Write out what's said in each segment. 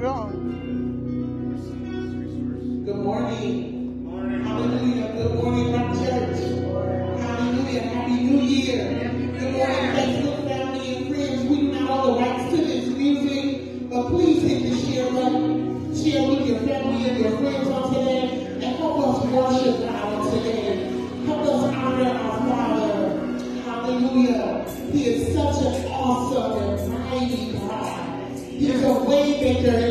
Good morning. Hallelujah. Good morning, Rock Church. Hallelujah. Happy New Year. Good morning, Facebook family and friends. We do not own the rights to this music, but please hit the share button. Share with your family and your friends on today, and help us worship God today. Help us honor our Father. Hallelujah. He is such an awesome and mighty God. He's a way maker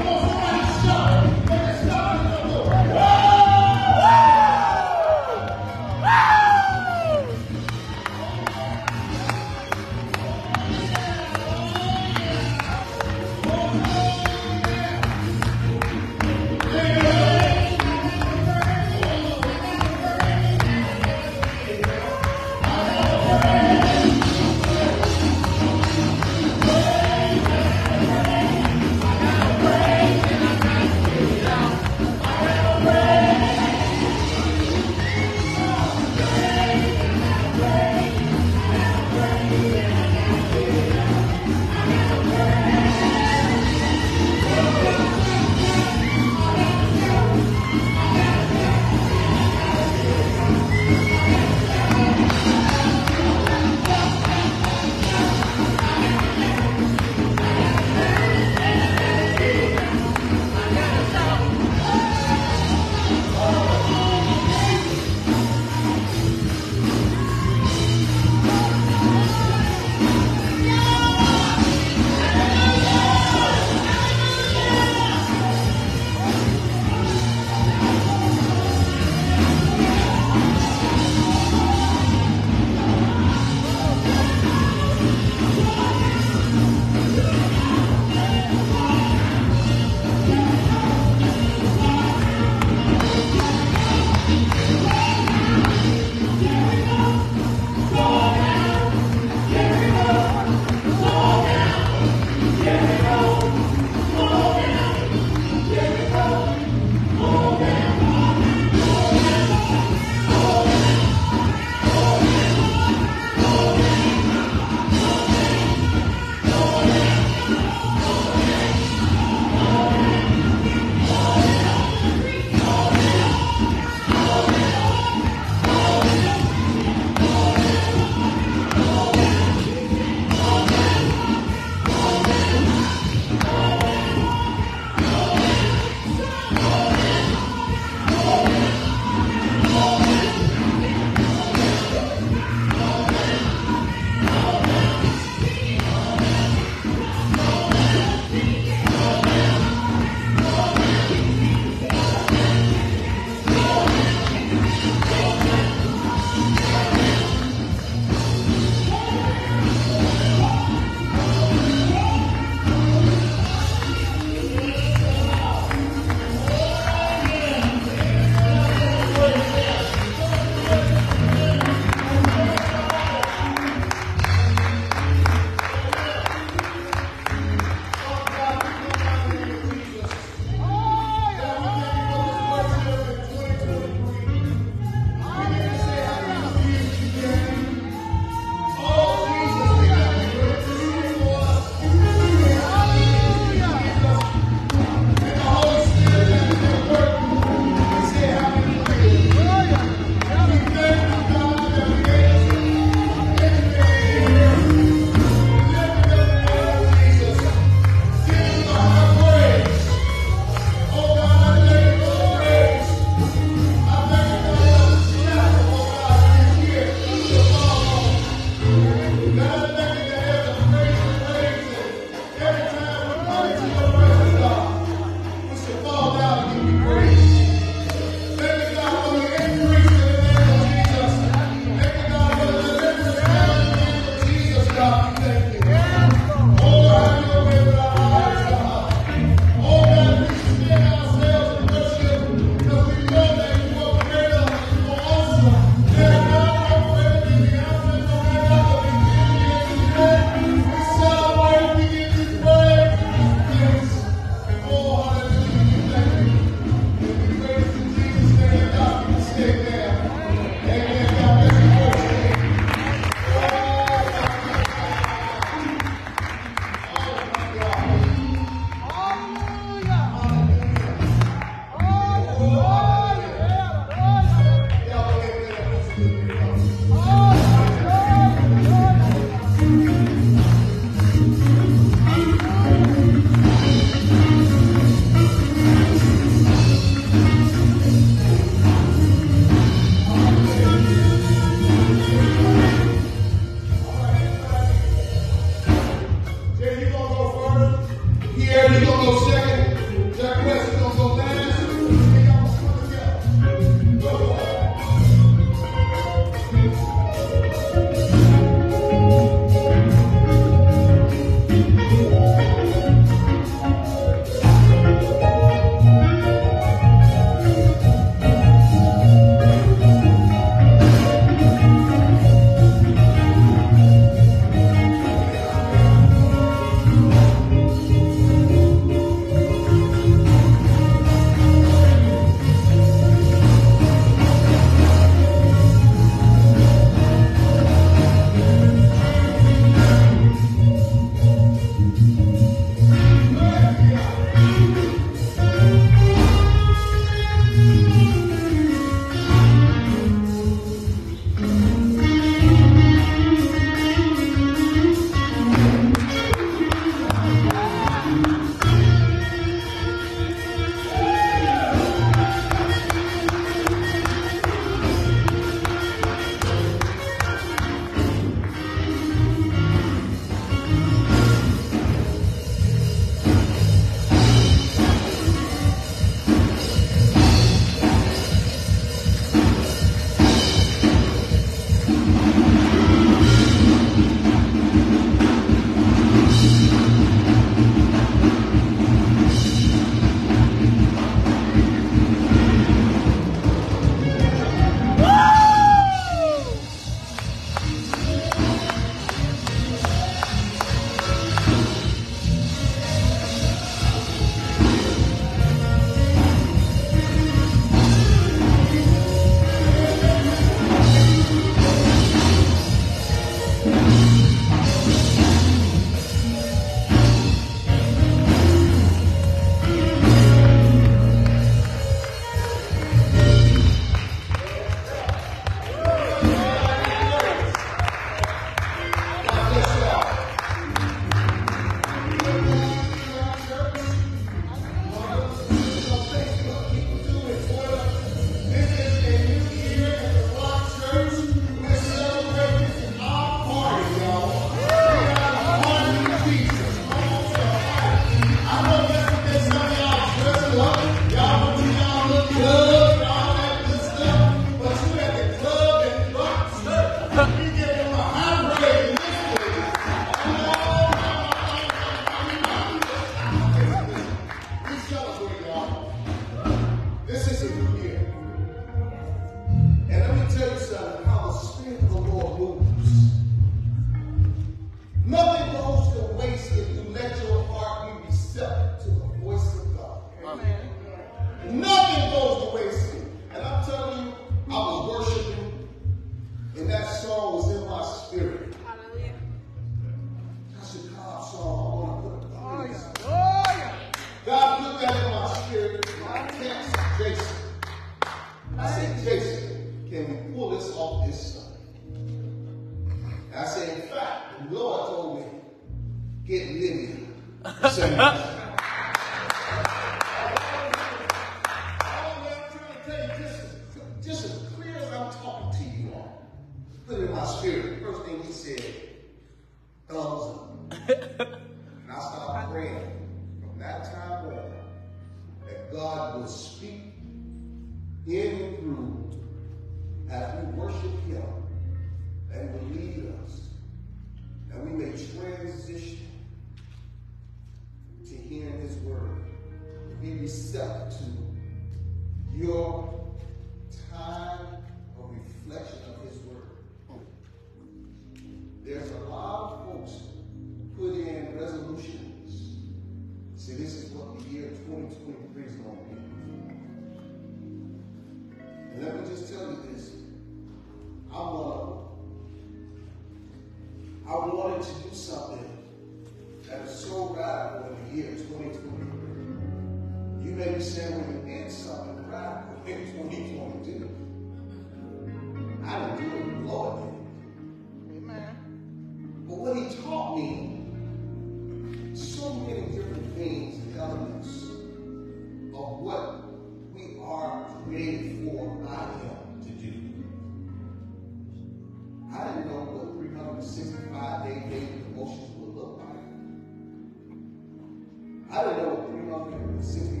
what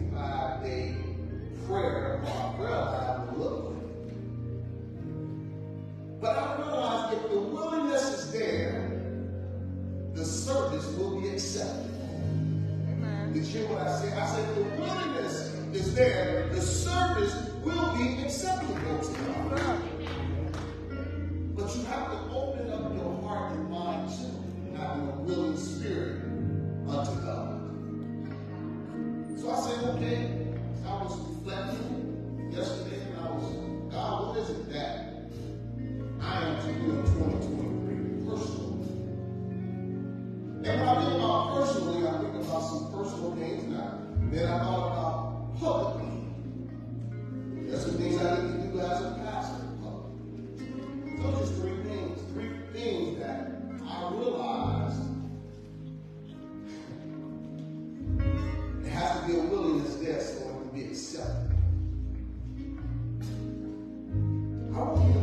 be. I want you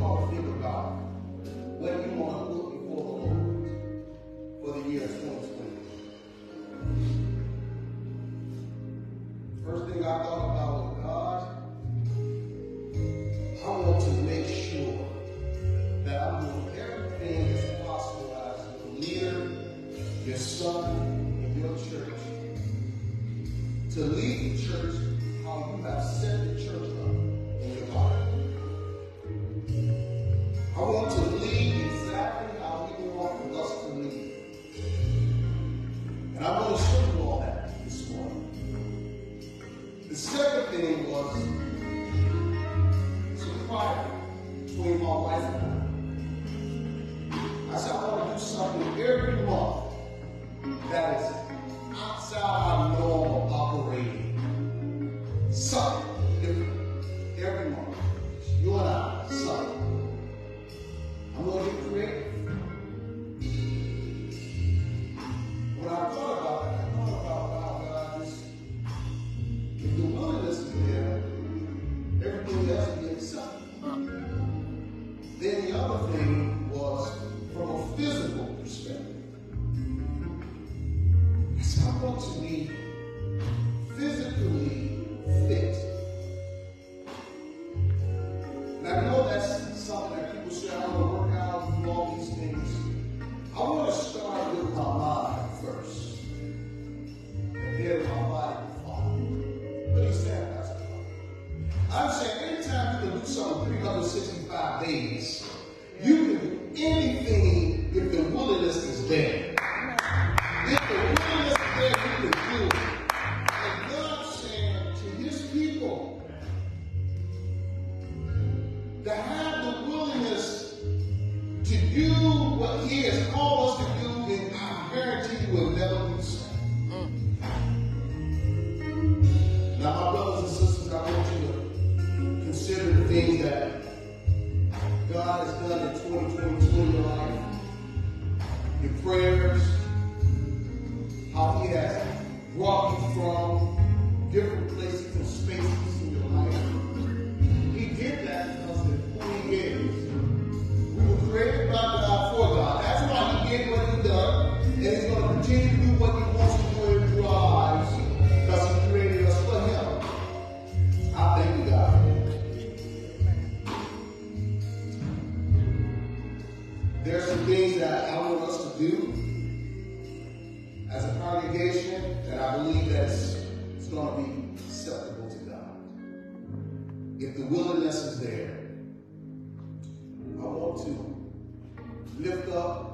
to lift up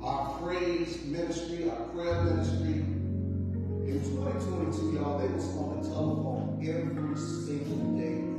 our praise ministry, our prayer ministry. In 2022, y'all, they was on the telephone every single day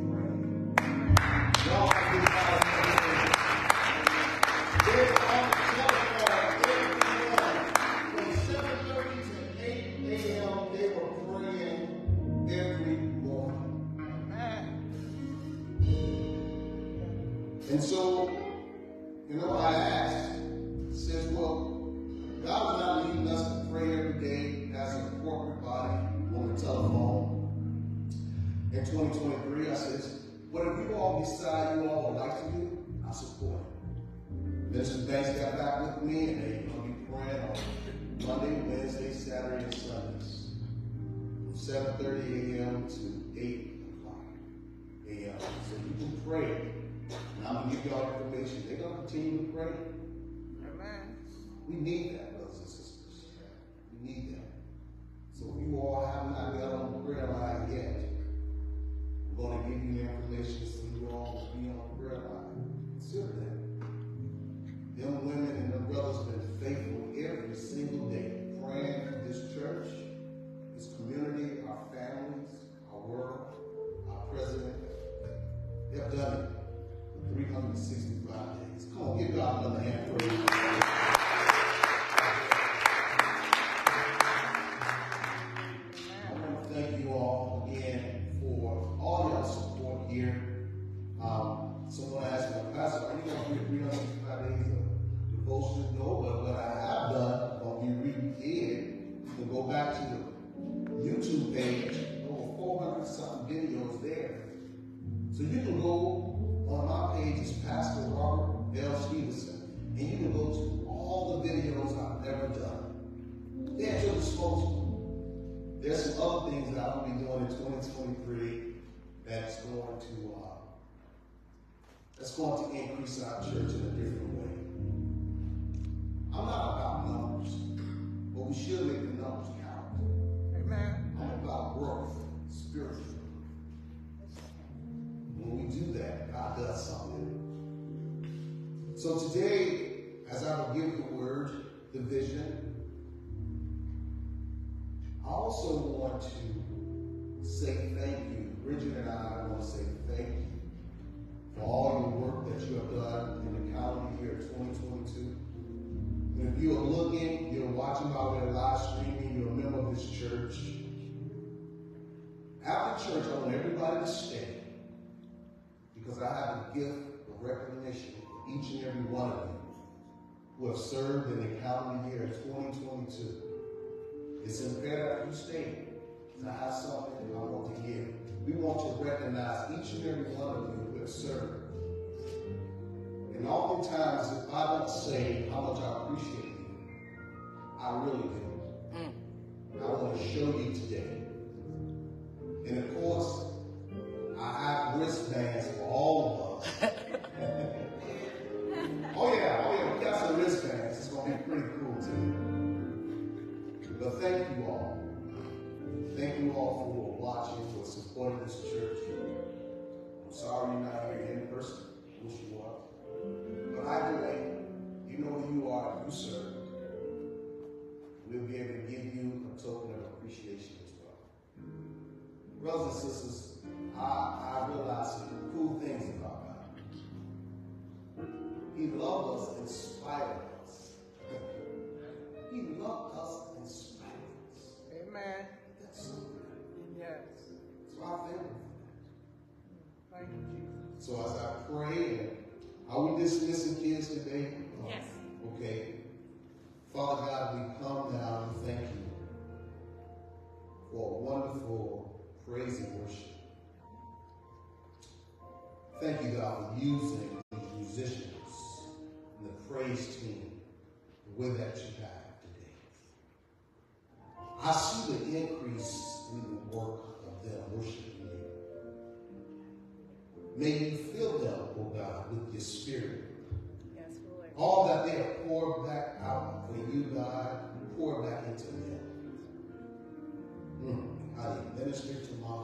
There's other things that I'll be doing in 2023 that's going to uh, that's going to increase our church in a different way. I'm not about numbers, but we should make the numbers count. Amen. I'm about growth spiritually when we do that, God does something. So today, as I will give the word, the vision, I also want to say thank you. Bridget and I want to say thank you for all your work that you have done in the calendar year 2022. And if you are looking, you're watching by way of live streaming, you're a member of this church. After church, I want everybody to stay because I have a gift of recognition for each and every one of you who have served in the calendar year 2022. It's imperative that you stay. I have something I want to give. We want to recognize each and every one of you who have served. And oftentimes, if I don't say how much I appreciate you, I really do. Mm. I want to show you today. And of course, I have wristbands a token of appreciation as well. Brothers and sisters, I, I realized some cool things about God. He loved us in spite of us. he loved us in spite of us. Amen. That's so good. Yes. So I thank you Thank you, Jesus. So as I pray, are we dismissing kids today? Yes. Okay. Father God, we come now and thank you for wonderful praise and worship. Thank you, God, for using these musicians and the praise team the way that you have today. I see the increase in the work of them worshiping you. May you fill them, O oh God, with your spirit. Yes, All that they have poured back out for you, God, pour back into them. How minister to my.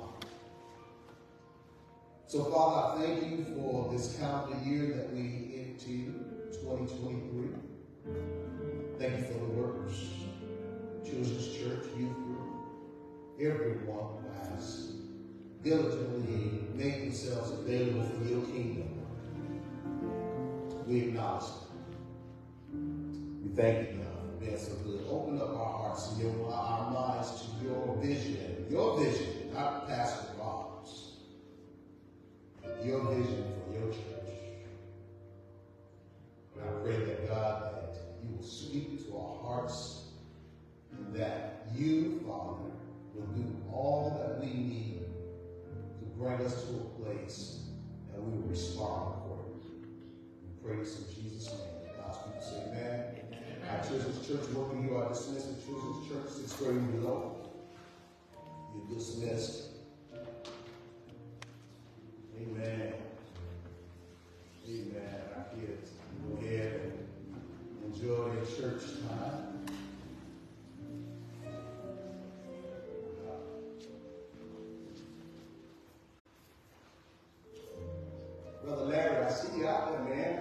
So, Father, I thank you for this calendar year that we into 2023. Thank you for the workers, Children's Church, Youth Group, everyone who has diligently made themselves available for your kingdom. We acknowledge them. We thank you, best of good. Open up our hearts and your, our minds to your vision, your vision, not Pastor Bob's, your vision for your church. And I pray that God, that you will speak to our hearts and that you, Father, will do all that we need to bring us to a place that we will respond accordingly. We pray this in Jesus' name. God's people say amen. Our children's church working, you are dismissed at children's church, it's grade and. You're dismissed. Amen. Amen. Our kids, go ahead and enjoy your church time. Brother Larry, I see you out there, man.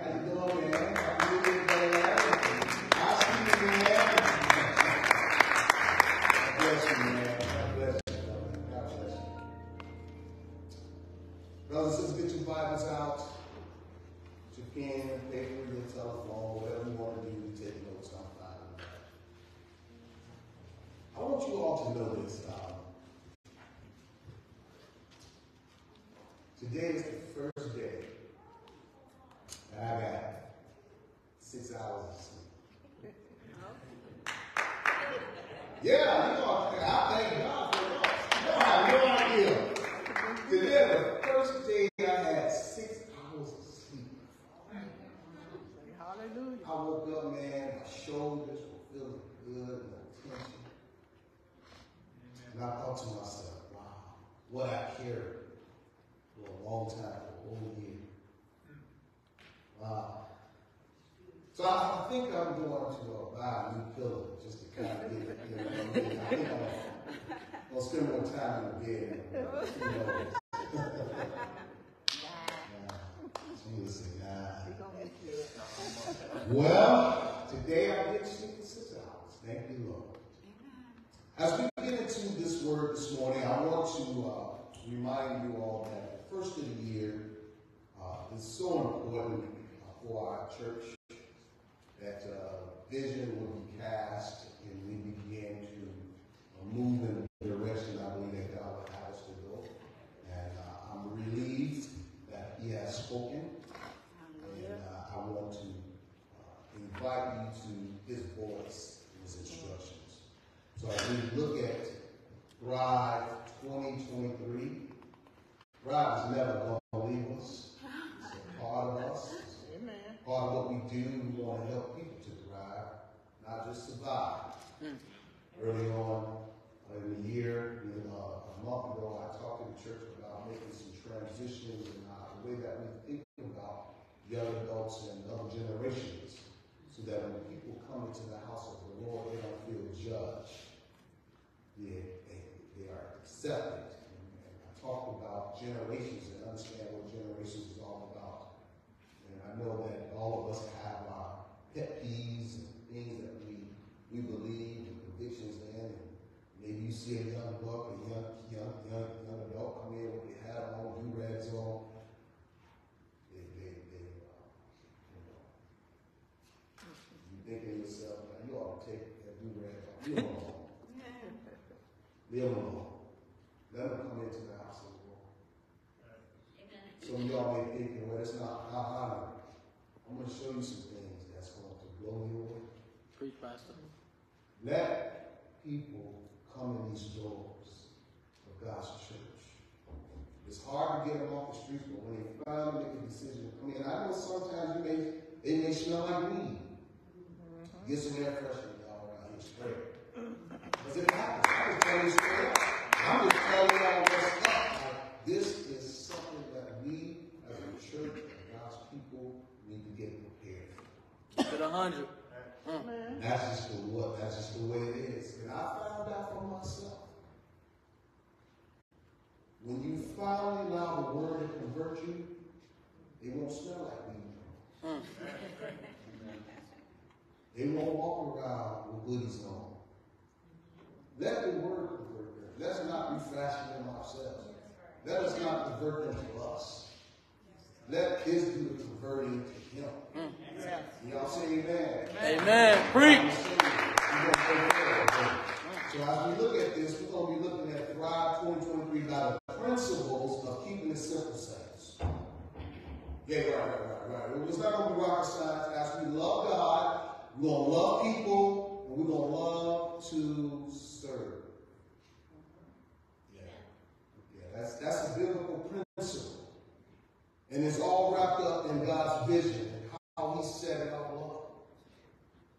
I'm going to show you some things that's going to blow you away. Preach, Pastor. Let people come in these doors of God's church. It's hard to get them off the streets, but when they finally make a decision to come in, I know sometimes you may, they may smell like me. Mm-hmm. Get some air freshener, y'all, around here straight. Because it happens. I'm just telling you straight. I'm just telling you. 100. Mm. That's just the what? That's just the way it is. And I found out for myself. When you finally allow the word to convert you, it won't smell like weed. Mm. they won't walk around with goodies on. Let the word convert them. Let's not refashion them ourselves. Let us not convert them to us. Let his do the converting to him. Mm. Y'all say amen. Amen. Preach. So as we look at this, we're going to be looking at Thrive 2023 by the principles of keeping the simple saints. Yeah, right, right, right, right. It's not going to be rocket science. As we love God, we're going to love people, and we're going to love to serve. Yeah. Yeah, that's, that's a biblical principle. And it's all wrapped up in God's vision and how he set it all up.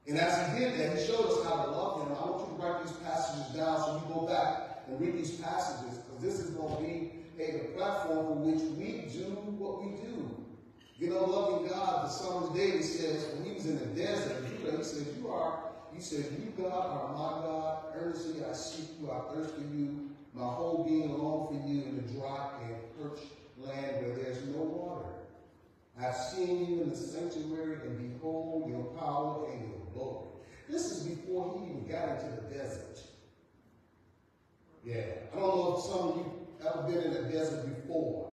And as he did that, he showed us how to love him. I want you to write these passages down so you go back and read these passages because this is going to be a platform for which we do what we do. You know, loving God, the Psalms David says, when he was in the desert, he said, You are, he said, You, God, are my God. Earnestly I seek you, I thirst for you. My whole being long for you in the dry and perched land where there's no water. I've seen you in the sanctuary, and behold your power and your glory. This is before he even got into the desert. Yeah. I don't know if some of you ever been in the desert before.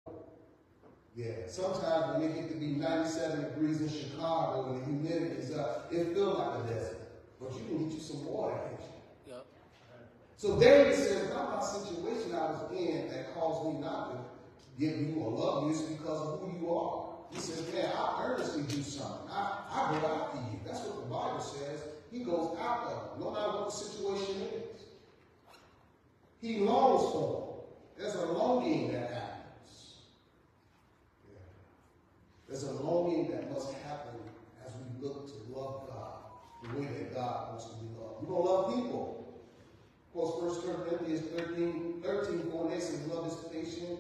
Yeah. Sometimes when it get to be 97 degrees in Chicago and the humidity is up, it feels like a desert. But you can get you some water, can't you? Yep. So David says, not my situation I was in that caused me not to give you or love you, because of who you are. He says, man, I earnestly do something. I, I go after you. That's what the Bible says. He goes after no matter what the situation is. He longs for them. There's a longing that happens. Yeah. There's a longing that must happen as we look to love God the way that God wants to be loved. You don't love people. Of course, 1 Corinthians 13, 13, 4, they says, love is patient,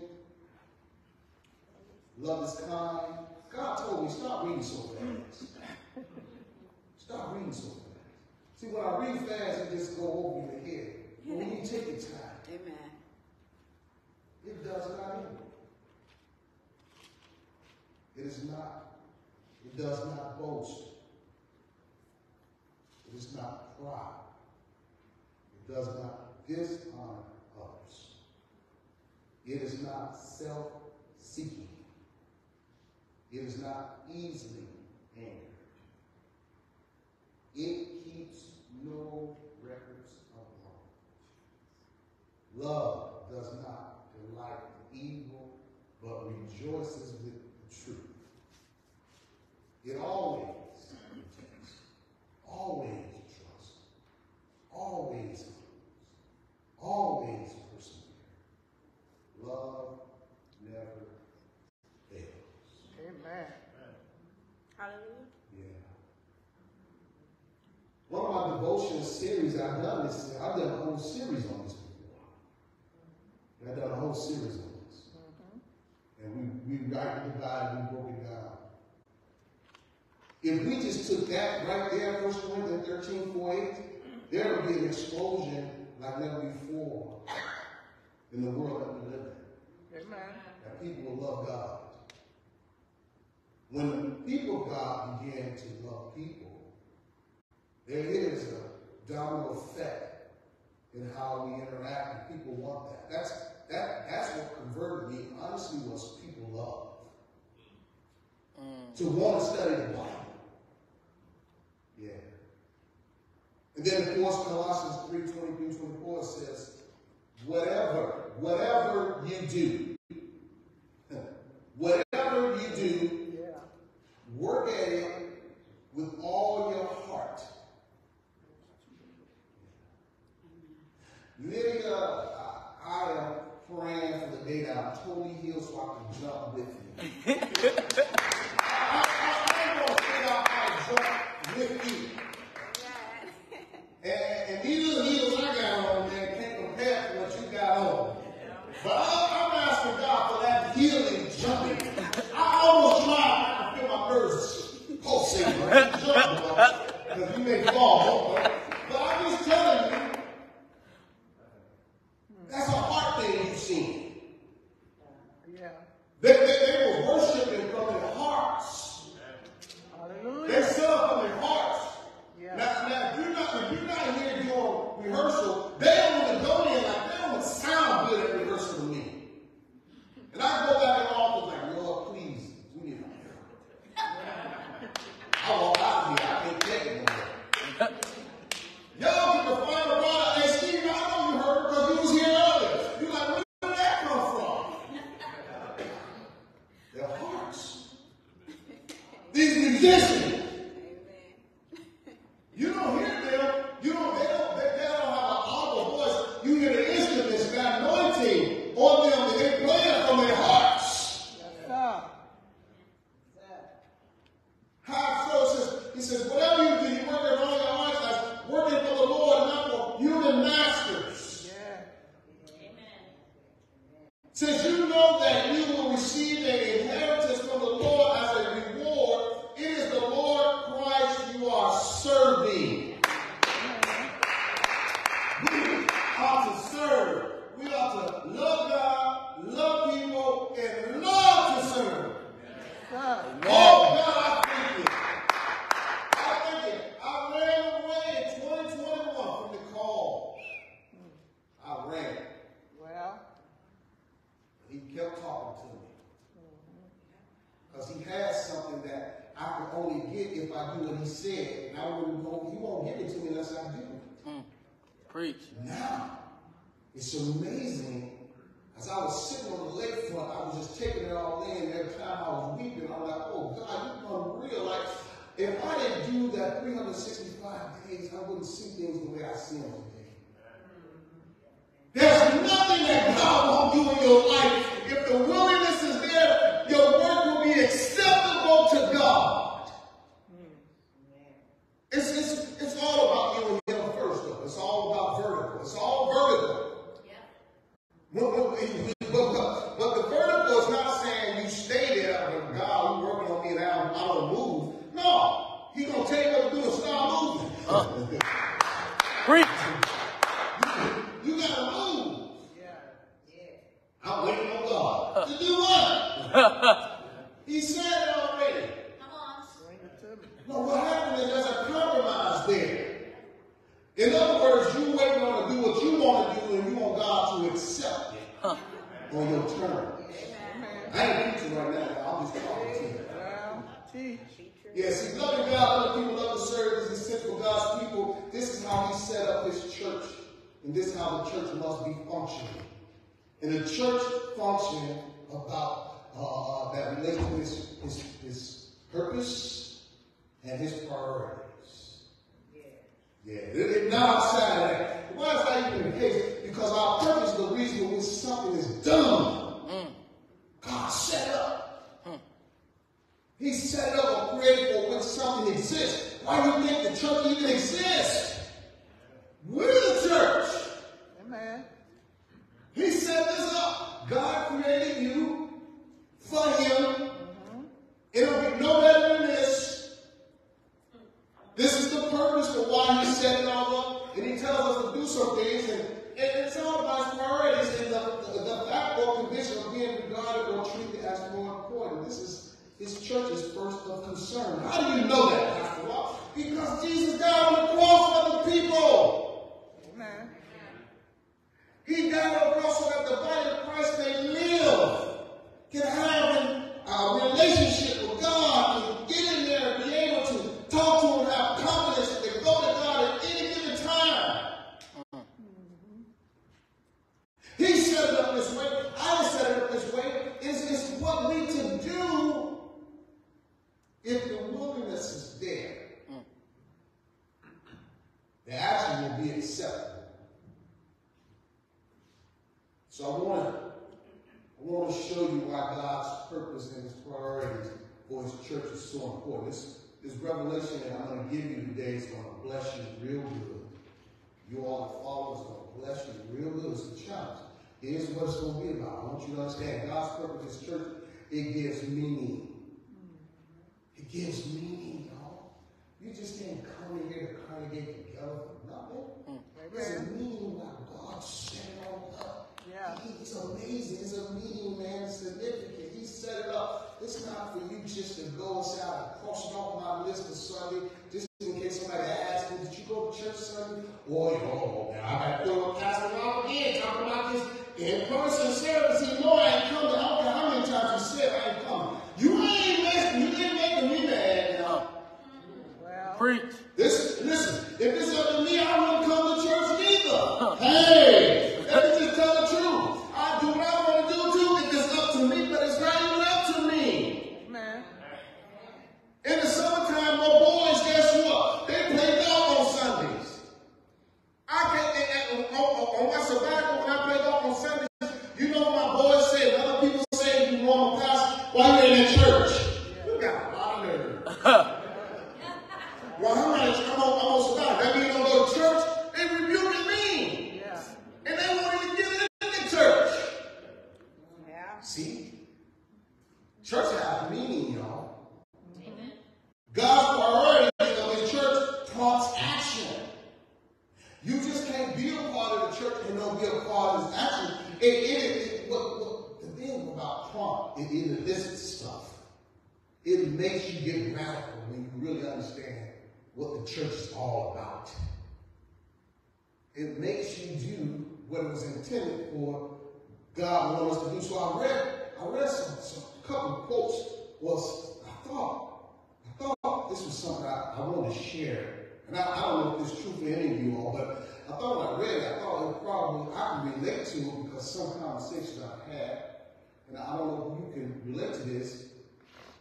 Love is kind. God told me, stop reading so fast. Stop reading so fast. See, when I read fast, it just go over your head. But when you take your time, Amen. it does not end. It is not. It does not boast. It is not pride. It does not dishonor others. It is not self-seeking. It is not easily angered. It keeps no records of wrong. Love does not delight in evil, but rejoices with the truth. It always protects, always trusts, always hopes, always perseveres. Love never Amen. Hallelujah. Yeah. One of my devotion series I've done this, I've done a whole series on this before. I've done a whole series on this. Mm-hmm. And we, we write the Bible, we broke it down. If we just took that right there, 1 Corinthians 13, 4, 8, there would be an explosion like never before in the world that we live in. Amen. That people will love God. When the people of God began to love people, there is a domino effect in how we interact, and people want that. That's that that's what converted me, honestly, was people love. Mm. To want to study the Bible. Yeah. And then, of course, Colossians 3 23 24 says, whatever, whatever you do, whatever you do, Work at it with all your heart. Lydia, I, I am praying for the day that I'm totally healed so I can jump with you. I, am going to figure out how to jump with you. And, and they fall здесь why he's setting all up, and he tells us to do some things, and, and it's all about priorities and the, the, the fact or condition of being regarded or treated as more important. This is his church's first of concern. How do you know that, Pastor? Because Jesus died on the cross for the people. Amen. He died on the cross I'm giving you today is going to bless you real good. You all the followers going to bless you real good. It's a challenge. Here's what it's going to be about. I want you to understand God's purpose is church. It gives meaning. It gives meaning, y'all. You just didn't come in here to congregate together for nothing. It's There's a meaning that God set all up. Yeah. It's amazing. It's a meaning, man. It's significant. He set it up. It's not for you just to go aside and cross it off my list for Sunday, just in case somebody asks me, did you go to church Sunday? Or, you oh, man, I got to go to Pastor Rob again talking about this in-person service. He know I ain't coming. I don't care how many times you said I ain't coming. You ain't messing. You ain't making me mad now. Well. Preach. This, listen. If it's up to me, I wouldn't come to church neither. Hey, let me just tell the truth. I do what I want to do too if it's up to me, but it's not even up to me. Man. In the summertime, my boys, guess what? They play golf on Sundays. I can on, on, on my sabbatical when I play golf on Sundays. You know what my boys say, and other people say, you want to pass while you're in the church. You got a lot of nerve. Well, I'm not, I'm on, I'm on sabbatical. That means you don't go to church. They rebuking me. Yeah. And they want you to get in the church. Yeah. See? Church has meaning, y'all. Amen. God's priority of the church prompts action. You just can't be a part of the church and don't be a part of this action. It, it, it, what, what, the thing about prompt, it, it elicits stuff. It makes you get radical when you really understand what the church is all about. It makes you do what it was intended for God wanted us to do. So I read, I read some, some couple of quotes. Was I thought, I thought this was something I, I wanted to share. And I, I, don't know if it's true for any of you all, but I thought when I read it, I thought it probably I can relate to because some conversations I've had, and I don't know if you can relate to this.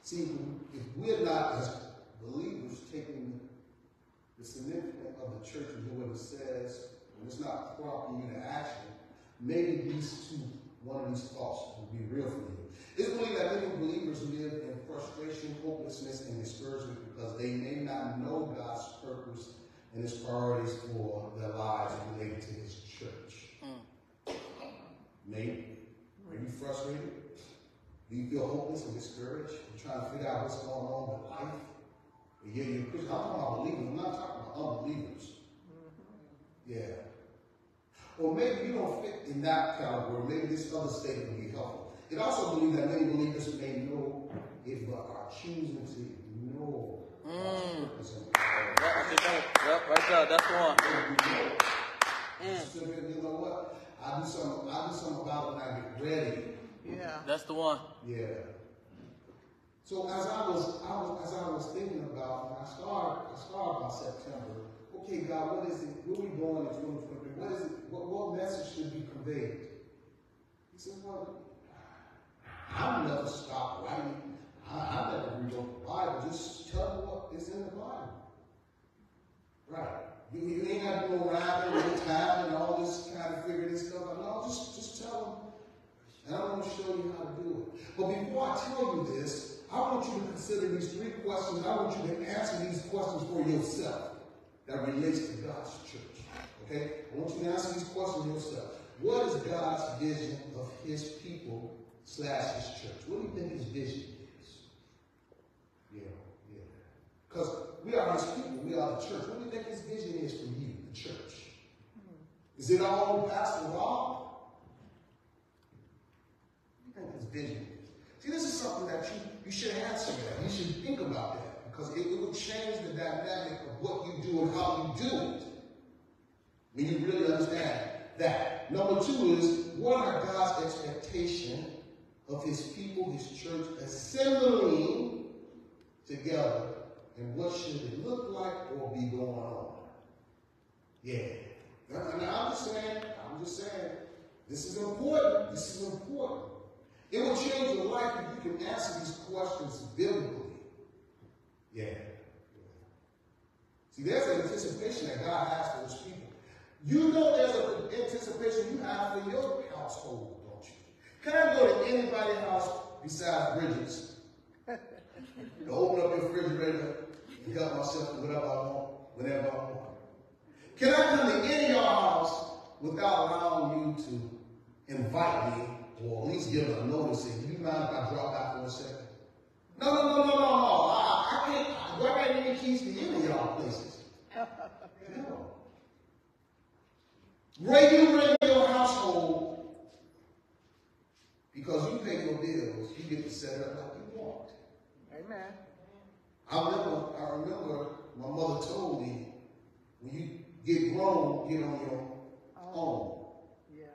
See, if we're not as believers taking the significance of the church and what it says, when it's not prompting you to action, maybe these two, one of these thoughts will be real for you. It's believed that many believers live in frustration, hopelessness, and discouragement because they may not know God's purpose and his priorities for their lives related to his church. Mm. Maybe. Are you frustrated? Do you feel hopeless and discouraged? You're trying to figure out what's going on with life? Yeah, you're Christian. I'm talking about believers. I'm not talking about unbelievers. Mm-hmm. Yeah. Or maybe you don't fit in that category. Maybe this other statement would be helpful. It also believes that many believers may know it, but are choosing to ignore mm. Yep, yep, right there. That's the one. Mm. You know what? I do something. I do something about when I get ready. Yeah. That's the one. Yeah. So as I was, I was as I was thinking about, I started, I started by September. Okay, God, what is it? Where are we going in 2023? What is it? What, what message should be conveyed? He said, Well, I've never stopped writing. I, I never rewrote the Bible. Just tell me what is in the Bible. Right. You, you ain't got to go around and time and all this kind of figure this stuff out. No, just, just tell them. And I want to show you how to do it. But before I tell you this, I want you to consider these three questions. I want you to answer these questions for yourself that relates to God's church. Okay? I want you to answer these questions yourself. What is God's vision of his people slash his church? What do you think his vision is? Yeah, yeah. Because we are his people. We are the church. What do you think his vision is for you, the church? Mm-hmm. Is it all Pastor Rob? What do you think his vision See, this is something that you, you should answer that. You should think about that because it, it will change the dynamic of what you do and how you do it. When you really understand that. Number two is, what are God's expectation of his people, his church, assembling together, and what should it look like or be going on? Yeah. Now, I'm just saying, I'm just saying, this is important. This is important. It will change your life if you can answer these questions biblically. Yeah. See, there's an anticipation that God has for his people. You know there's an anticipation you have for your household, don't you? Can I go to anybody's house besides Bridget's? to open up your refrigerator and help myself with whatever I want, whenever I want. Can I come to any of your house without allowing you to invite me or at least give a notice and you mind if I drop out for a second? No, no, no, no, no, no. I, I can't, I, I got any keys to any of y'all places. No. Ray, you ran your household because you pay your bills. You get to set it up like you want. Amen. I remember, I remember my mother told me, when you get grown, get on your oh, own. Yeah.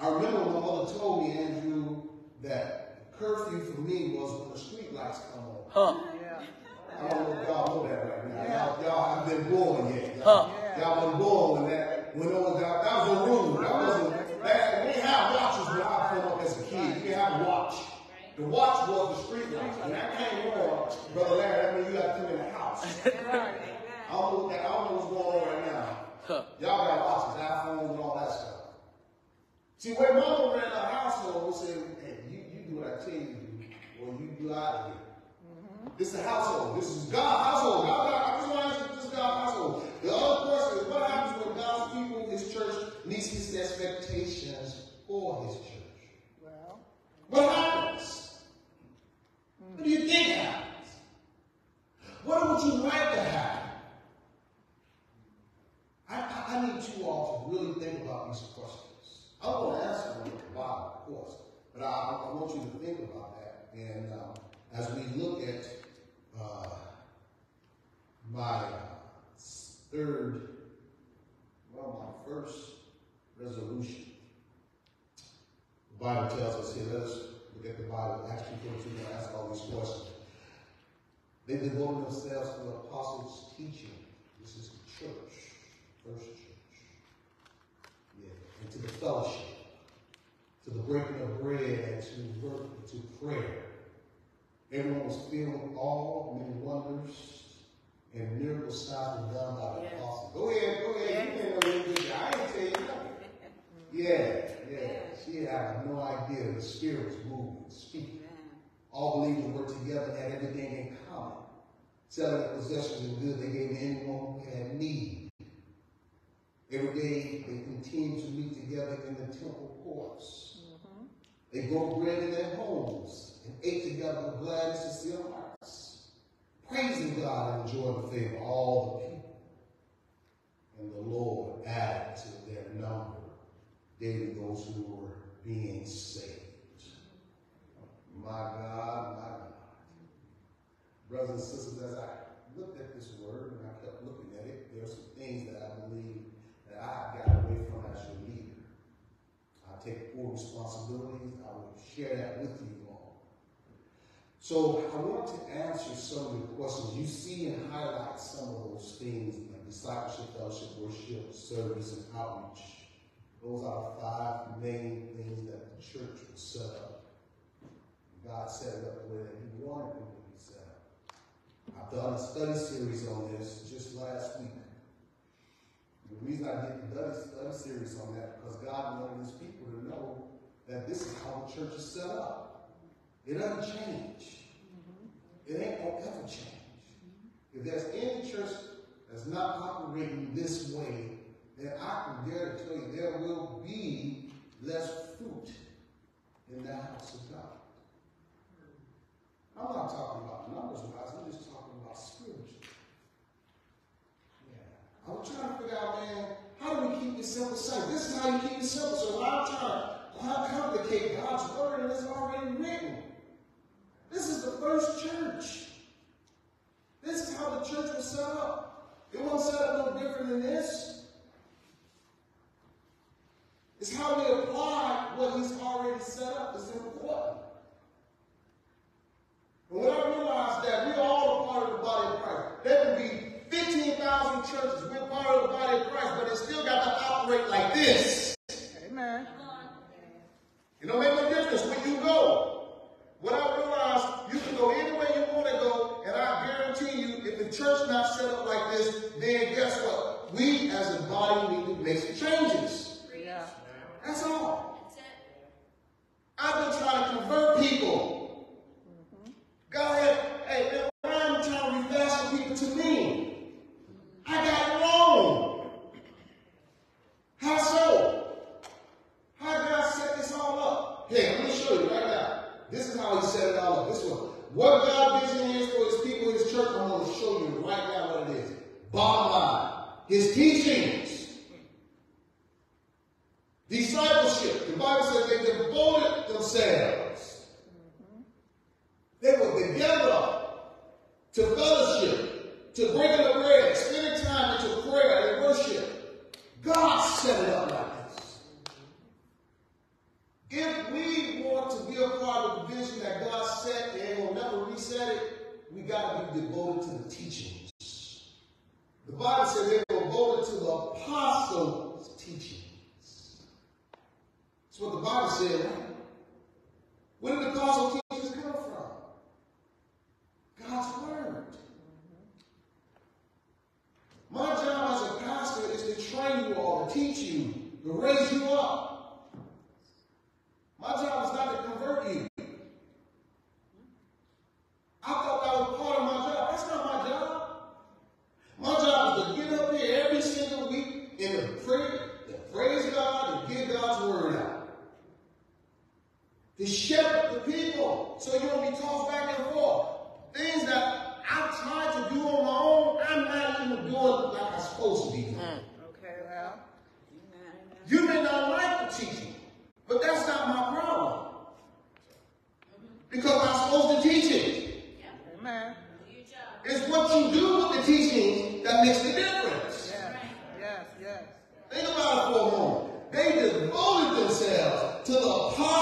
I remember my mother told me, Andrew, that curfew for me was when the street lights come on. Huh. Yeah. I don't know if y'all know that right now. Y'all, y'all haven't been born yet. Huh. Y'all, y'all been born when that, when those, that, that was a rule. That wasn't, that, we didn't have watches when I came up as a kid. You didn't have a watch. The watch was the street lights. When that came on, Brother Larry, that means you got to come in the house. I don't know, I don't know what's going on right now. Huh. Y'all got watches, iPhones, and all that stuff. See, when mama ran our household, we said, hey, you, you do what I tell you to do, or you do out of here. Mm-hmm. This is a household. This is God's household. God, God, I just want to this is God's household. The other question is, what happens when God's people, His church, meets His expectations for His church? Well, What happens? What do you think happens? What would you like to happen? I, I, I need you all to really think about these questions. I won't answer them with the Bible, of course, but I, I want you to think about that. And um, as we look at uh, my third, well, my first resolution, the Bible tells us here, let us at the Bible, Acts 2 42, and ask all these questions. They devoted themselves to the apostles' teaching. This is the church, first church. Yeah, and to the fellowship, to the breaking of bread, and to work, to prayer. Everyone was filled with awe, many wonders, and miracle signs were done by the Yes. apostles. Go ahead, go ahead. You didn't know anything. I ain't tell you nothing. Yeah, yeah. She had no idea the Spirit was moving, speaking. All believers worked together and had everything in common. Selling their possessions and goods they gave to anyone who had need. Every day they continued to meet together in the temple courts. Mm-hmm. They broke bread in their homes and ate together with gladness and sincere hearts, praising God and enjoying the favor of all the people. And the Lord added to their number daily those who were being saved. My God, my God. Brothers and sisters, as I looked at this word and I kept looking at it, there are some things that I believe that I got away from as your leader. I take full responsibilities. I will share that with you all. So I want to answer some of the questions. You see and highlight some of those things like discipleship, fellowship, worship, service, and outreach. Those are five main things that the church was set up. God set it up the way that He wanted it to be set up. I've done a study series on this just last week. The reason I did the study series on that because God wanted His people to know that this is how the church is set up. It doesn't change. It ain't gonna ever change. If there's any church that's not operating this way, then I can dare to tell you there will be less fruit in the house of God. I'm not talking about numbers wise, I'm just talking about spiritual. Yeah. I'm trying to figure out, man, how do we keep it simple? Simple. This is how you keep it simple. So I'm trying to complicate God's word and it's already written. This is the first church. This is how the church was set up. It wasn't set up no different than this. It's how we apply what he's already set up is important. And when I realized that we all are part of the body of Christ, there can be 15,000 churches. We're part of the body of Christ, but it still got to operate like this. Amen. It don't make no difference where you go. What I realized, you can go anywhere you want to go, and I guarantee you, if the church not set up like this, then guess what? We as a body need to make some changes. That's all. I've been trying to convert people. Mm-hmm. God had, hey, man, I'm trying to refasten people to me. I got it wrong. How so? How did I set this all up? Hey, let me show you right now. This is how he set it all up. This one. What God vision is for his people, his church, I'm going to show you right now what it is. Bottom line. His people to shepherd the people so you won't be tossed back and forth. Things that I tried to do on my own, I'm not even doing like I'm supposed to be doing. Hmm. Okay, well, you may not like the teaching, but that's not my problem. Because I'm supposed to teach it. It's what you do with the teaching that makes the difference. Yes, yes, yes. Think about it for a moment. They devoted themselves to the power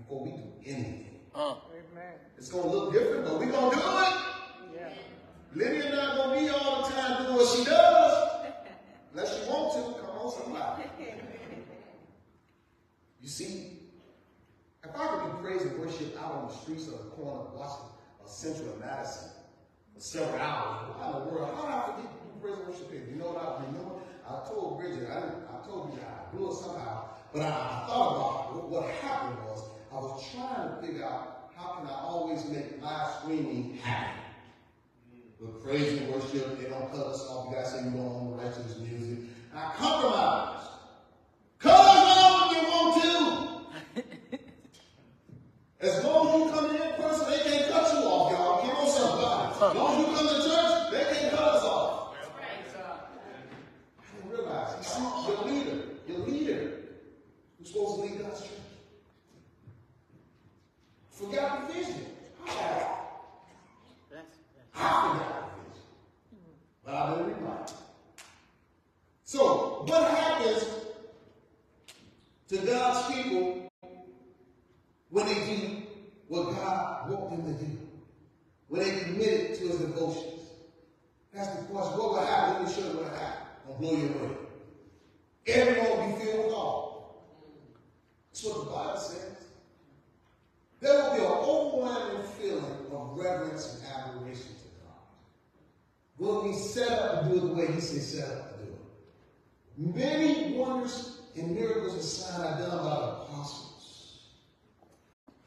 before we do anything. Uh. Amen. It's going to look different, but we're going to do it. Yeah. Lydia and I going to be all the time doing what she does. Unless she wants to. Come on, somebody. you see, if I could be praise and worship out on the streets of the corner of Washington or Central Madison for several hours, how in the world, how did I forget to do praise and worship here? You know what I remember? I told Bridget, I, I told you I blew it somehow, but I, I thought about what happened was I was trying to figure out how can I always make live streaming happen. But praise and worship, they don't cut us off. You guys say you don't own the rights to this music. And I Cut us I if you want to. as long as you come in person, they can't cut you off, y'all. Come on, somebody. As long as you come to church, they can't cut us off. I didn't realize. You see, your leader, your leader, who's supposed to lead God's church. Forgot the vision. I I forgot the vision. But I've been reminded. So, what happens to God's people when they do what God wants them to do? When they commit to his devotions? That's the question. What will happen? Let me show you what will happen. I'll blow you away. Everyone will be filled with awe. That's what the Bible says. There will be an overwhelming feeling of reverence and admiration to God. We'll be set up to do it the way He says set up to do it. Many wonders and miracles and signs are done by the apostles.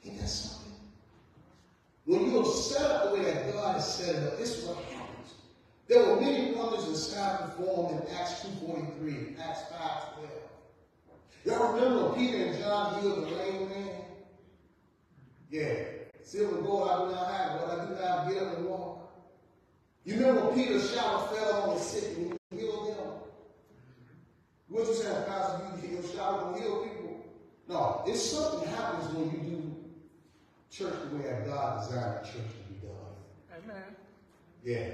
Ain't that something? When you're set up the way that God has set it up, this is what happens. There were many wonders and signs performed in Acts 2.43, Acts 5.12. Y'all remember when Peter and John healed the lame man? Yeah. Silver and gold I do not have, but I do not get up and walk. You remember when Peter's shower fell on the sick and he healed them? What you saying, Pastor? You your shower will heal people? No, it's something happens when you do church the way that God designed the church to be done. Amen. Yeah.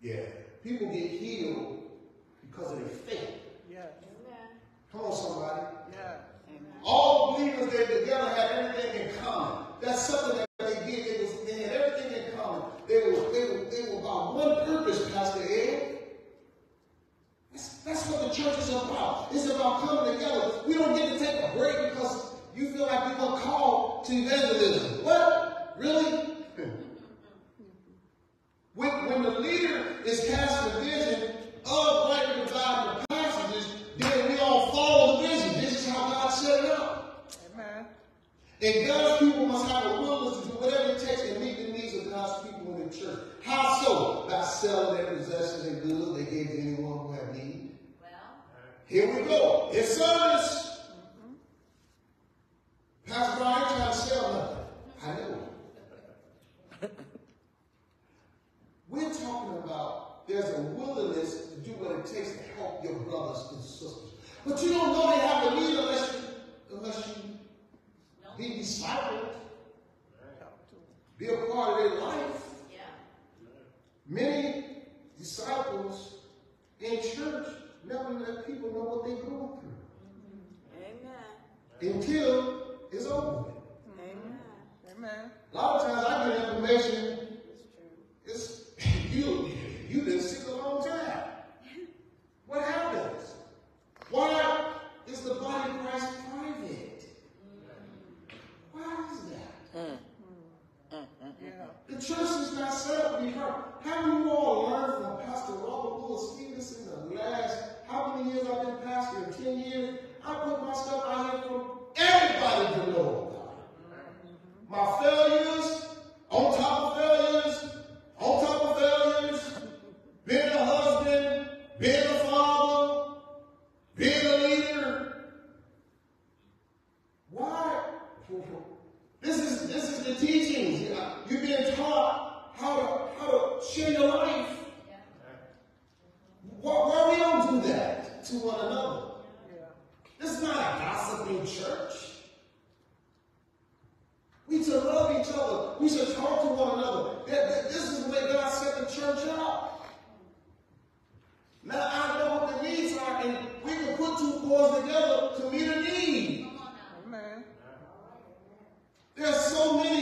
Yeah. People get healed because of their faith. Yes. amen. Come on, somebody. Yes. All believers they together had everything in common. That's something that they did. They, was, they had everything in common. They were, they were, they were about one purpose, Pastor Ed. That's, that's what the church is about. It's about coming together. We don't get to take a break because you feel like you were called to evangelism. What? Really? When, when the leader is casting a vision of dividing the passages, then And God's people must have a willingness to do whatever it takes to meet the needs of God's people in the church. How so? By selling their possessions and goods they gave to anyone who had need. Well. Here we go. It's service. Pastor Brian, trying to sell nothing. I know. We're talking about there's a willingness to do what it takes to help your brothers and sisters. But you don't know they have a need unless you, unless you be discipled, be a part of their life. Many disciples in church never let people know what they're going through Amen. until it's over. Amen. Amen. A lot of times I get information, It's true. you, you been sick a long time. What happens? Why is the body of Christ private? Why is that? Yeah. The church is not set up to be hurt. Haven't you all learned from Pastor Robert Louis Stevenson the last, how many years I've been pastor? In 10 years, I put my stuff out here for everybody to know about. My failures, Now I know what the needs are, and we can put two cords together to meet a need. Amen. There's so many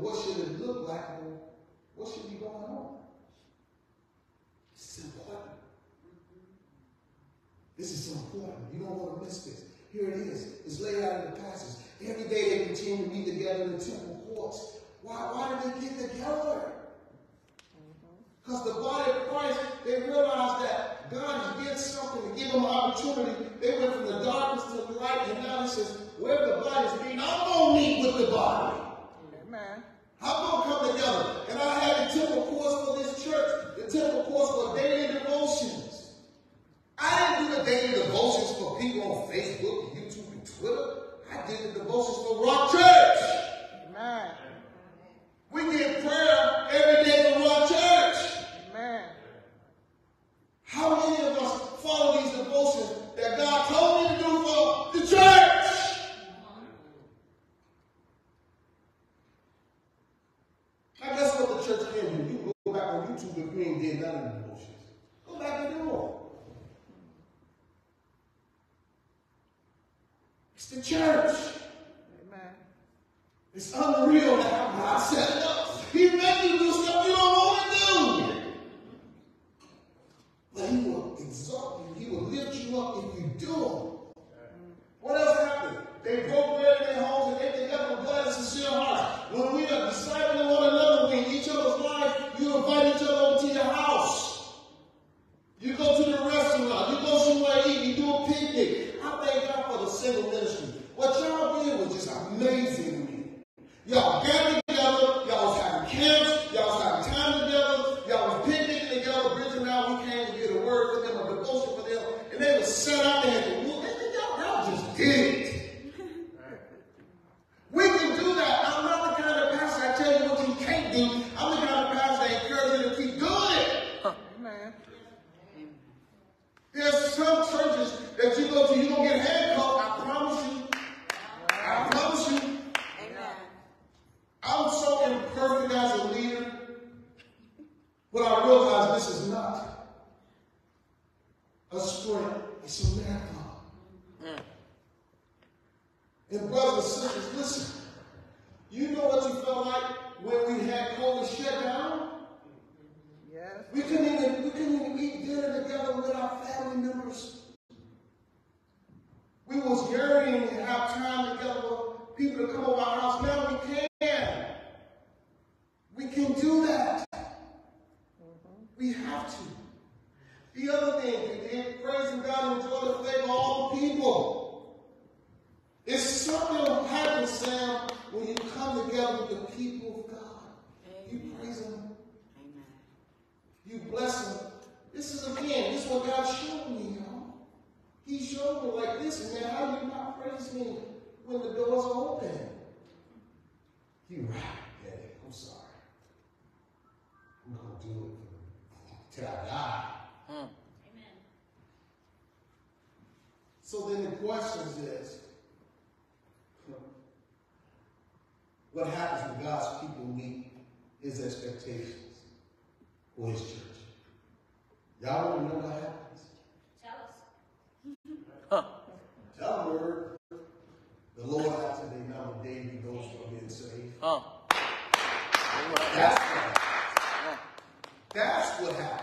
what should it look like what should be going on. This is important. This is so important. You don't want to miss this. Here it is. It's laid out in the passage. Every day they continue to meet together in the temple courts. Why, why did they get together? Because the body of Christ, they realized that God did something to give them an opportunity. They went from the darkness to the light, and now it says, wherever the body is being, I'm going to meet with the body. I'm going to come together? And I had a temple course for this church, the temple course for daily devotions. I didn't do the daily devotions for people on Facebook, YouTube, and Twitter. I did the devotions for Rock Church. Saved. That's what happens. That's what happens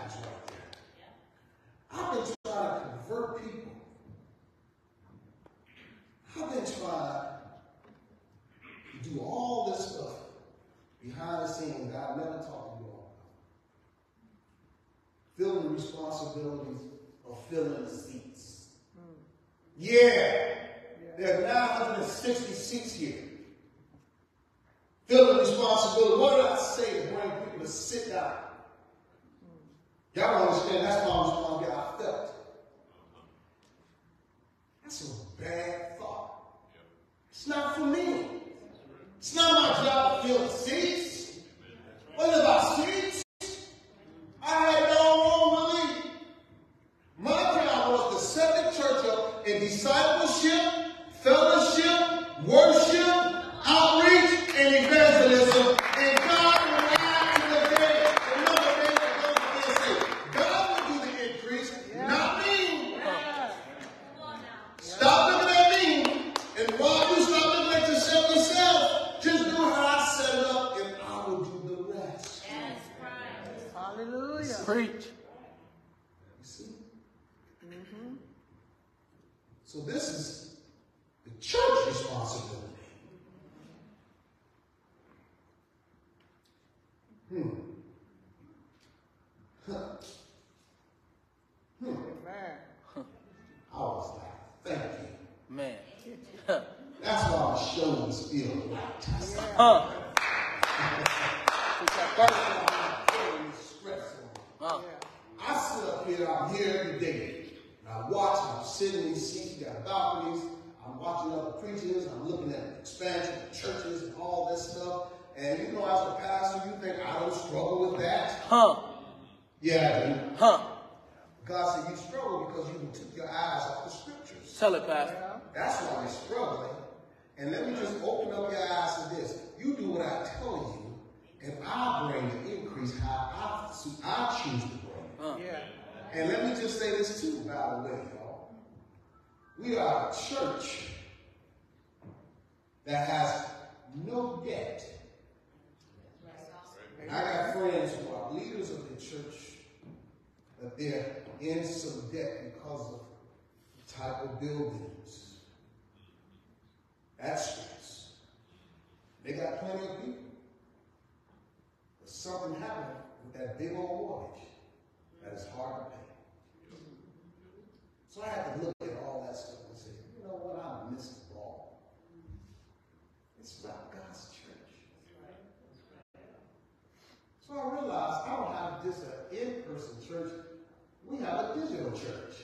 We have a digital church.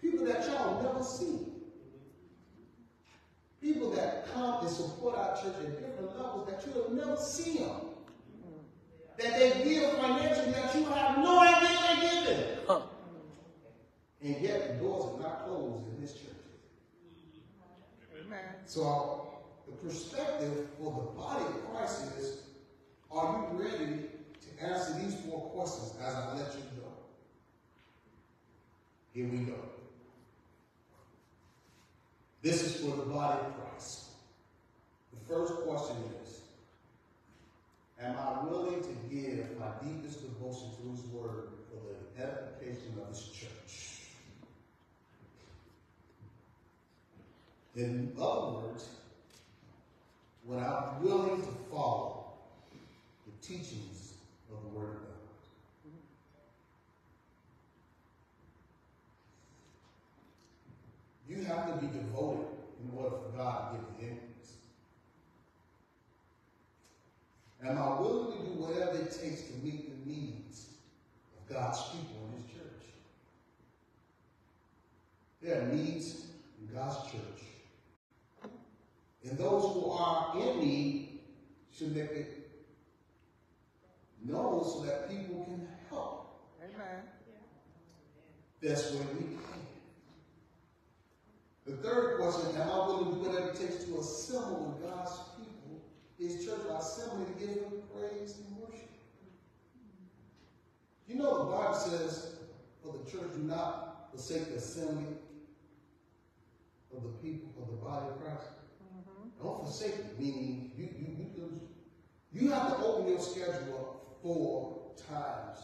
People that y'all never see. People that come and support our church at different levels that you'll never see them. That they give financially that you have no idea they're giving. Huh. And yet the doors are not closed in this church. Amen. So the perspective for the body of Christ is, are you ready to answer these four questions as I let you go? Here we go. This is for the body of Christ. The first question is, am I willing to give my deepest devotion to his word for the edification of his church? In other words, when I'm willing to follow the teachings of the Word of God. You have to be devoted in order for God to give the increase. Am I willing to do whatever it takes to meet the needs of God's people in His church? There are needs in God's church and those who are in need should make it known so that people can help. Amen. That's where we can. The third question, am I willing to do whatever it takes to assemble God's people, his church, assembly, to give him praise and worship? You know the Bible says for the church do not forsake the assembly of the people of the body of Christ. Mm-hmm. Don't forsake it, meaning you, you, you, can- you have to open your schedule up four times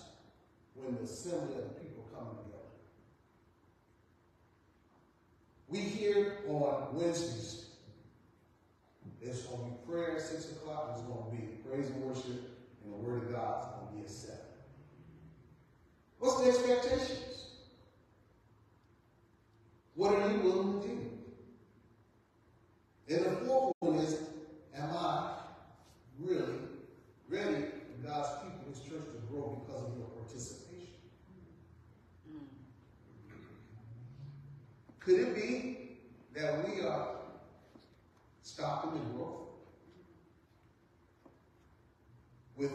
when the assembly of the people come together. We hear on Wednesdays, there's going to be prayer at 6 o'clock, there's going to be praise and worship, and the Word of God is going to be at 7. What's the expectations? What are you willing to do? And the fourth one is, am I really ready for God's people, His church to grow because of your participation? Could it be that we are stopping the growth with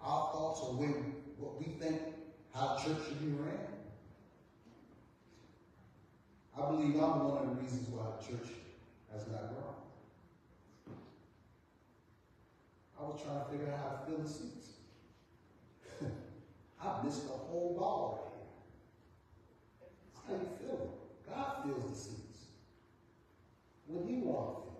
our thoughts or with what we think how church should be ran? I believe I'm one of the reasons why the church has not grown. I was trying to figure out how to fill the seats. I missed the whole ball right here. You feel it. God fills the seats. When He wants to fill.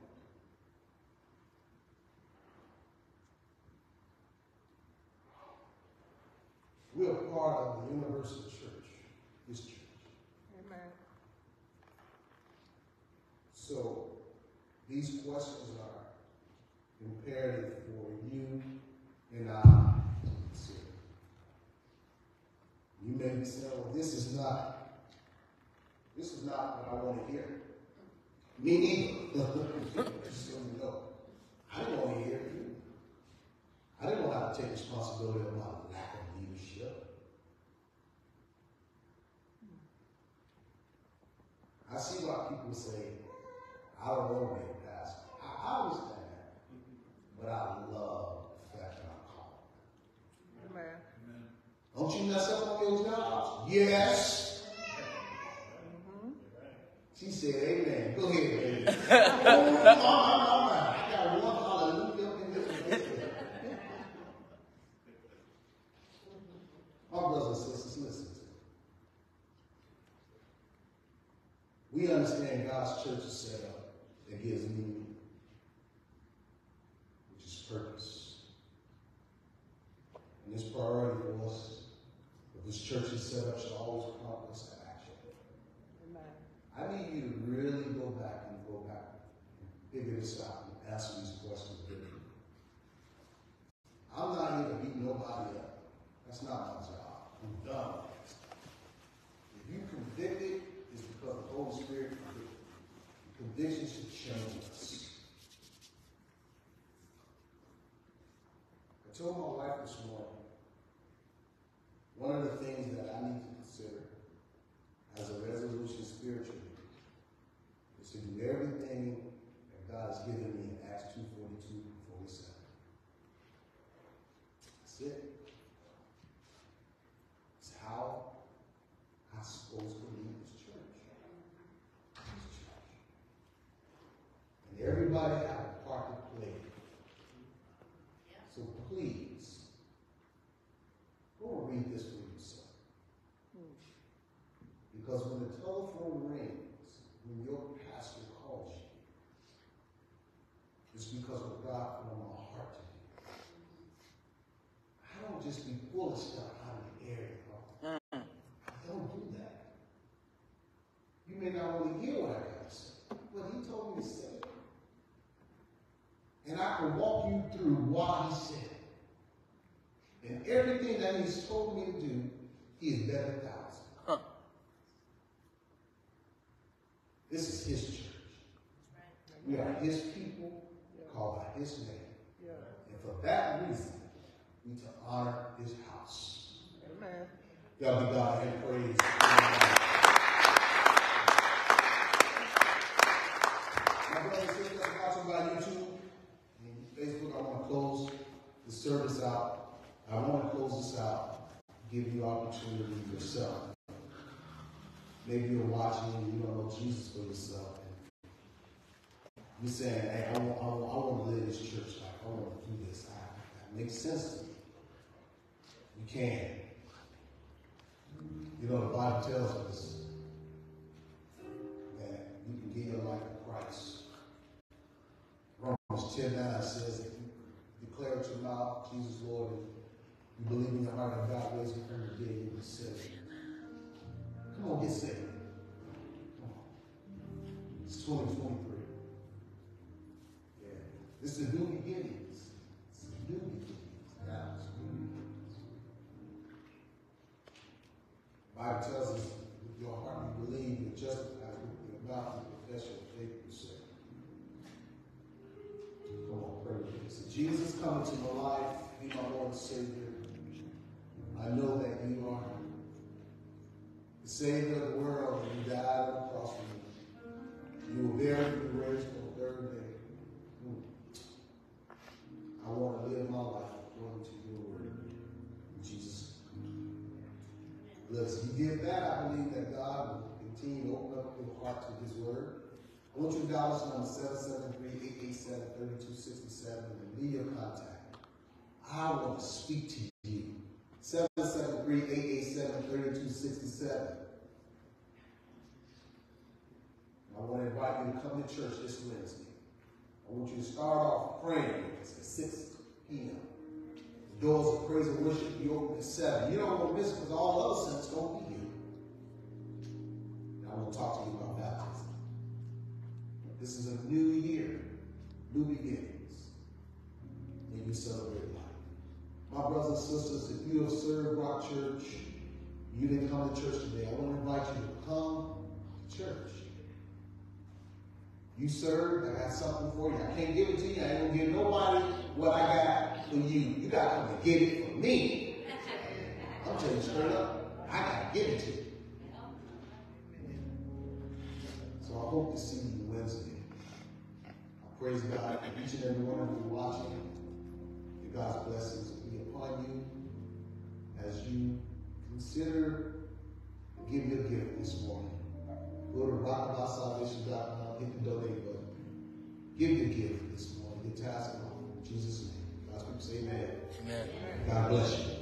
We are part of the universal church, His church. Amen. So these questions are imperative for you and I. to consider. You may be saying, well, this is not, this is not what I want to hear. Me neither. Just so you know. I didn't want to hear you. I didn't know how to take responsibility of my lack of leadership. I see why people say, I don't want to be a pastor. I, I understand that. But I love the fact that I'm called. Amen. Amen. Don't you mess up on your jobs? Yes. Mm-hmm. She said, Amen. Go ahead, baby. oh, my, my, my, my. I got one hallelujah in this. My brothers and sisters, listen to me. We understand God's church is set up that gives meaning, which is purpose. And this priority for us, if this church is set up, should always prompt us to action. Amen. I need you to really go back and go back and figure this out and answer these questions with me. I'm not here to beat nobody up. That's not my job. I'm done. If you convicted, it's because the Holy Spirit convicted. The conviction should change us. I told my wife this morning, one of the things that I need to consider as a resolution spiritually is to do everything that God has given me in Acts 2.42 and 47. That's it. It's how I'm supposed to lead this church. This church. And everybody have a part to play. So please, go and read this for yourself. Because when the telephone rings, when your pastor calls you, it's because of God put on my heart to do. I don't just be full of stuff out of the air. you know. I don't do that. You may not want to hear what I got to say, but he told me to say it. And I can walk you through why he said it. And everything that told me to do, he is better than thousand. Huh. This is his church. We are his people, called by his name. Yeah. And for that reason, we need to honor his house. Amen. God be God and praise. My brothers and sisters watching by YouTube and Facebook, I want to close the service out. I want to close this out, give you opportunity yourself. Maybe you're watching and you don't know Jesus for yourself. You're saying, hey, I want, I want, I want to live this church life. I want to do this. I, that makes sense to me. You can. You know, the Bible tells us that you can give your life to Christ. Romans 10 9 says, declare with your mouth Jesus Lord, you believe in your heart that God him from the dead, you'll be saved. Come on, get saved. Come on. It's 2023. Yeah. This is a new beginnings. It's a new beginnings. A new beginnings. Bible tells us with your heart you believe, you're justified with your mouth, you confess your faith, you say. Come on, pray with me. Say, Jesus, come into my life, be my Lord and Savior. I know that you are the Savior of the world, and you died on the cross for me. You were buried and raised on the third day. Hmm. I want to live my life according to your word. Jesus' name. Listen, you did that, I believe that God will continue to open up your heart to his word. I want you to dial us number 773-887-3267 and leave your contact. I want to speak to you. 773-887-3267. I want to invite you to come to church this Wednesday. I want you to start off praying with us at 6 p.m. The doors of praise and worship be open at 7. You don't want to miss because all other saints don't be here. And I want to talk to you about baptism. This is a new year, new beginnings, and you celebrate life. My brothers and sisters, if you have served Rock Church, you didn't come to church today, I want to invite you to come to church. You served, I got something for you. I can't give it to you. I ain't gonna give nobody what I got for you. You gotta come and get it for me. I'm telling you straight up, I gotta give it to you. So I hope to see you Wednesday I praise God for each and every one of you watching. God's blessings you as you consider to give your gift this morning. Go to rockaboutsalvation.com, hit the donate button. Give your gift this morning, your task offering. In Jesus' name. God's people say amen. Amen. God bless you.